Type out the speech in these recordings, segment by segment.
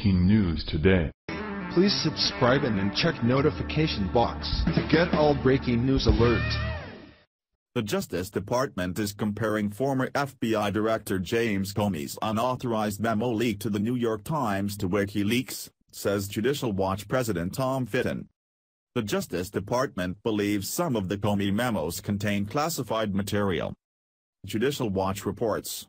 breaking news today. Please subscribe and then check notification box to get all breaking news alerts. The Justice Department is comparing former FBI Director James Comey's unauthorized memo leaked to the New York Times to WikiLeaks, says Judicial Watch President Tom Fitton. The Justice Department believes some of the Comey memos contain classified material. Judicial Watch reports.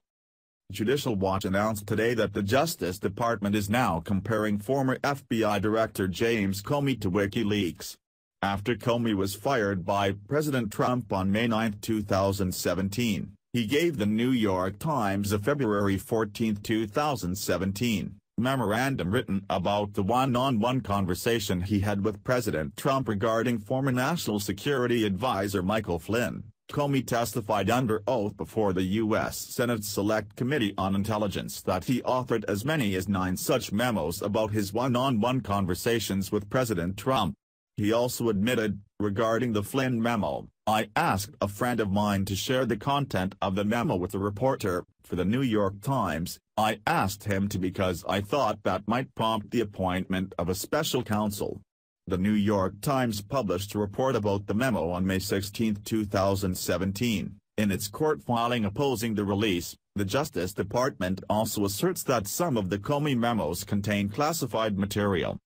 Judicial Watch announced today that the Justice Department is now comparing former FBI Director James Comey to WikiLeaks. After Comey was fired by President Trump on May 9, 2017, he gave the New York Times a February 14, 2017, memorandum written about the one-on-one -on -one conversation he had with President Trump regarding former National Security Advisor Michael Flynn. Comey testified under oath before the U.S. Senate Select Committee on Intelligence that he authored as many as nine such memos about his one-on-one -on -one conversations with President Trump. He also admitted, regarding the Flynn memo, I asked a friend of mine to share the content of the memo with a reporter, for the New York Times, I asked him to because I thought that might prompt the appointment of a special counsel. The New York Times published a report about the memo on May 16, 2017. In its court filing opposing the release, the Justice Department also asserts that some of the Comey memos contain classified material.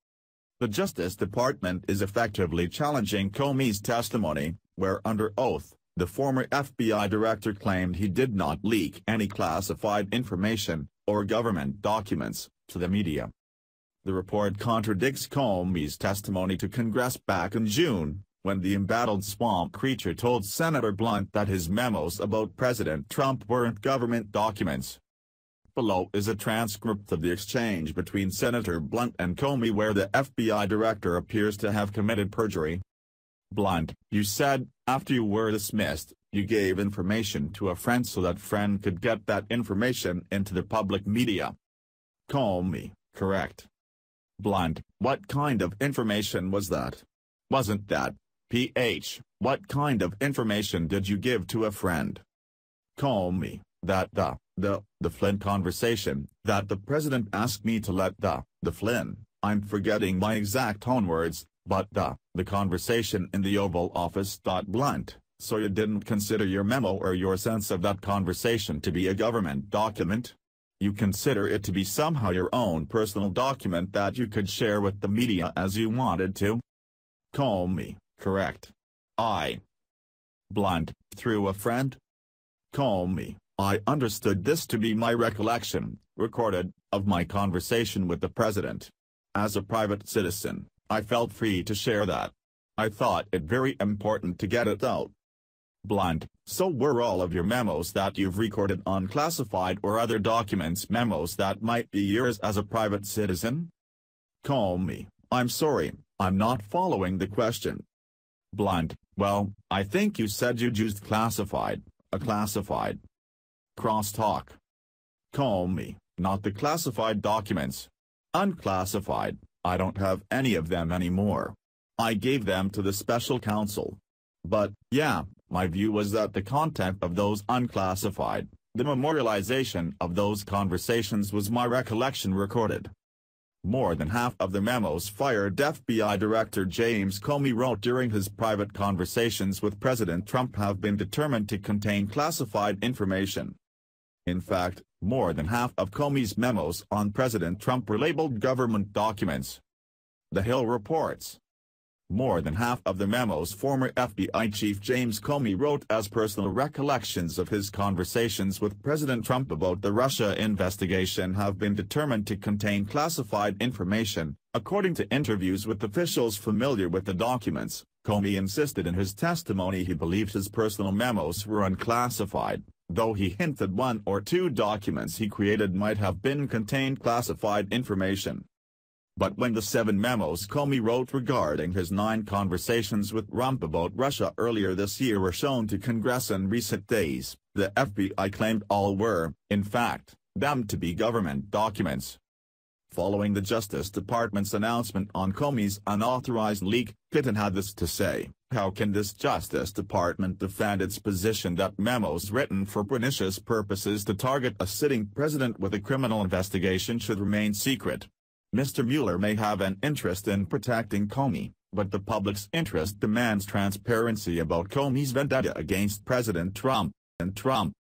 The Justice Department is effectively challenging Comey's testimony, where under oath, the former FBI director claimed he did not leak any classified information, or government documents, to the media. The report contradicts Comey's testimony to Congress back in June, when the embattled swamp creature told Senator Blunt that his memos about President Trump weren't government documents, Below is a transcript of the exchange between Senator Blunt and Comey where the FBI director appears to have committed perjury. Blunt, you said, after you were dismissed, you gave information to a friend so that friend could get that information into the public media. Comey, correct. Blunt, what kind of information was that? Wasn't that, PH, what kind of information did you give to a friend? Comey. that the, the, the Flynn conversation, that the president asked me to let the, the Flynn, I'm forgetting my exact tone words, but the, the conversation in the Oval Office. Blunt, so you didn't consider your memo or your sense of that conversation to be a government document? You consider it to be somehow your own personal document that you could share with the media as you wanted to? Comey, correct. I. Blunt, through a friend? Comey, I understood this to be my recollection, recorded, of my conversation with the president. As a private citizen, I felt free to share that. I thought it very important to get it out. Blunt, so were all of your memos that you've recorded on classified or other documents memos that might be yours as a private citizen? Comey, I'm sorry, I'm not following the question. Blunt, well, I think you said you'd used classified, a classified, Crosstalk. Comey, not the classified documents. Unclassified, I don't have any of them anymore. I gave them to the special counsel. But, yeah, my view was that the content of those unclassified, the memorialization of those conversations was my recollection recorded. More than half of the memos fired FBI Director James Comey wrote during his private conversations with President Trump have been determined to contain classified information. In fact, more than half of Comey's memos on President Trump were labeled government documents. The Hill reports. More than half of the memos former FBI Chief James Comey wrote as personal recollections of his conversations with President Trump about the Russia investigation have been determined to contain classified information, according to interviews with officials familiar with the documents. Comey insisted in his testimony he believed his personal memos were unclassified though he hinted one or two documents he created might have been contained classified information. But when the seven memos Comey wrote regarding his nine conversations with Trump about Russia earlier this year were shown to Congress in recent days, the FBI claimed all were, in fact, them to be government documents. Following the Justice Department's announcement on Comey's unauthorized leak, Fitton had this to say. How can this Justice Department defend its position that memos written for pernicious purposes to target a sitting president with a criminal investigation should remain secret? Mr. Mueller may have an interest in protecting Comey, but the public's interest demands transparency about Comey's vendetta against President Trump, and Trump,